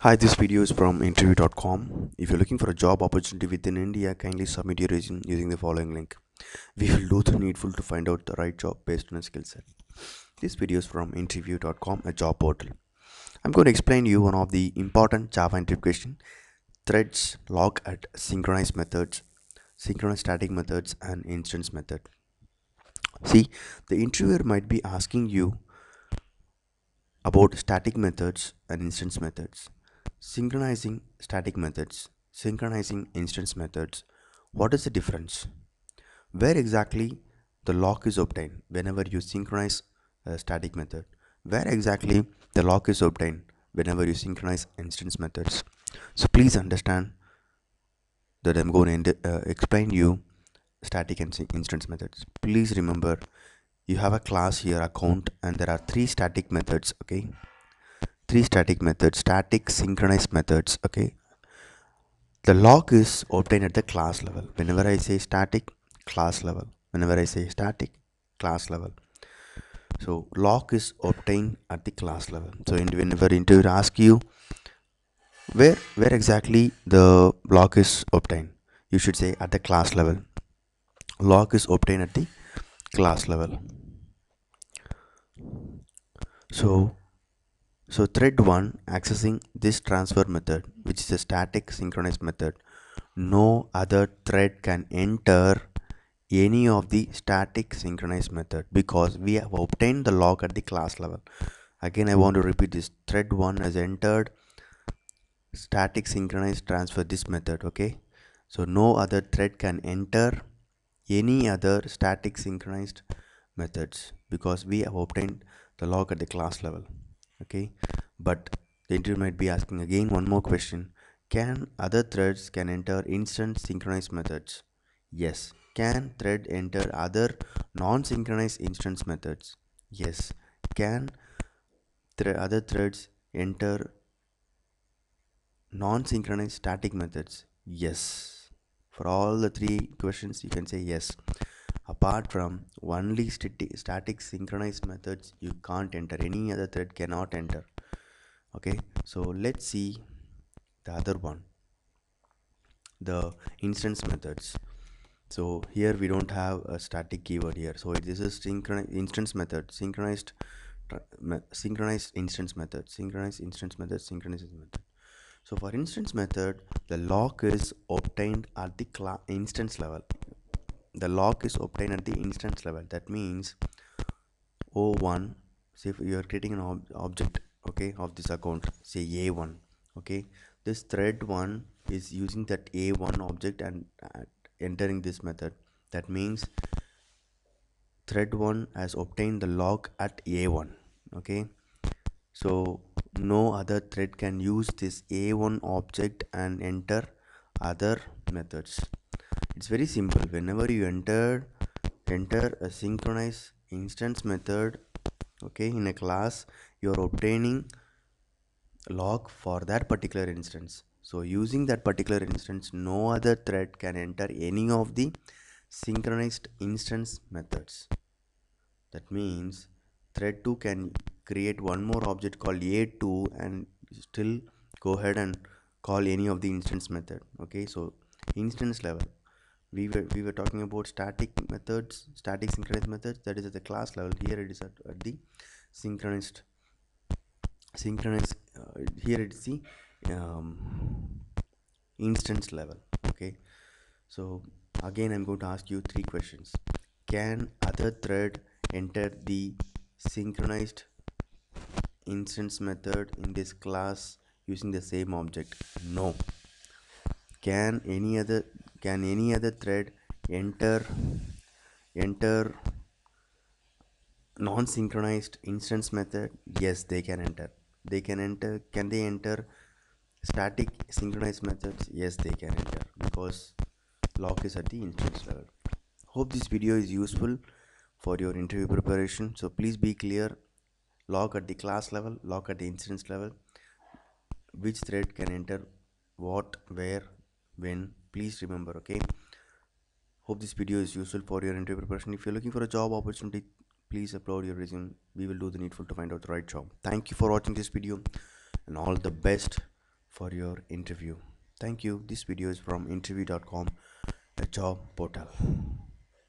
Hi, this video is from interview.com. If you're looking for a job opportunity within India, kindly submit your resume using the following link. We will do the needful to find out the right job based on a skill set. This video is from interview.com, a job portal. I'm going to explain you one of the important Java interview question threads, log at synchronized methods, synchronous static methods, and instance method. See, the interviewer might be asking you about static methods and instance methods synchronizing static methods synchronizing instance methods what is the difference? Where exactly the lock is obtained whenever you synchronize a static method? Where exactly the lock is obtained whenever you synchronize instance methods? So please understand that i'm going to uh, explain you static and instance methods. Please remember you have a class here account and there are three static methods okay three static methods static synchronized methods okay? The lock is obtained at the class level. Whenever i say static class level. Whenever i say static class level. So lock is obtained at the class level. So whenever interviewer ask you where where exactly the lock is obtained? You should say at the class level. Lock is obtained at the class level. So so thread 1 accessing this transfer method which is a static synchronous method. No other thread can enter any of the static synchronized method because we have obtained the lock at the class level. Again I want to repeat this thread 1 has entered static synchronized transfer this method okay. So no other thread can enter any other static synchronized methods because we have obtained the lock at the class level okay? But the interviewer might be asking again one more question. Can other threads can enter instance synchronized methods? Yes. Can thread enter other non-synchronized instance methods? Yes. Can th other threads enter non-synchronized static methods? Yes. For all the three questions you can say yes apart from only static synchronized methods you can't enter. Any other thread cannot enter. Okay? So let's see the other one. The instance methods. So here we don't have a static keyword here. So this is synchronized instance method. Synchronized synchronized instance method. Synchronized instance method. Synchronized method. So for instance method the lock is obtained at the instance level the lock is obtained at the instance level. That means o1 say if you are creating an ob object okay of this account say a1 okay this thread 1 is using that a1 object and uh, entering this method. That means thread 1 has obtained the lock at a1 okay. So no other thread can use this a1 object and enter other methods it's very simple. Whenever you enter enter a synchronous instance method okay in a class you are obtaining lock for that particular instance. So using that particular instance no other thread can enter any of the synchronized instance methods. That means thread 2 can create one more object called a2 and still go ahead and call any of the instance method okay? So instance level we were we were talking about static methods static synchronized methods that is at the class level. Here it is at, at the synchronized synchronized uh, here it's the um, instance level okay? So again i'm going to ask you three questions. Can other thread enter the synchronized instance method in this class using the same object? No. Can any other can any other thread enter enter non-synchronized instance method? Yes they can enter. They can enter can they enter static synchronized methods? Yes they can enter because lock is at the instance level. Hope this video is useful for your interview preparation. So please be clear lock at the class level lock at the instance level. Which thread can enter what where when please remember okay? Hope this video is useful for your interview preparation. If you're looking for a job opportunity please upload your resume. We will do the needful to find out the right job. Thank you for watching this video and all the best for your interview. Thank you. This video is from interview.com a job portal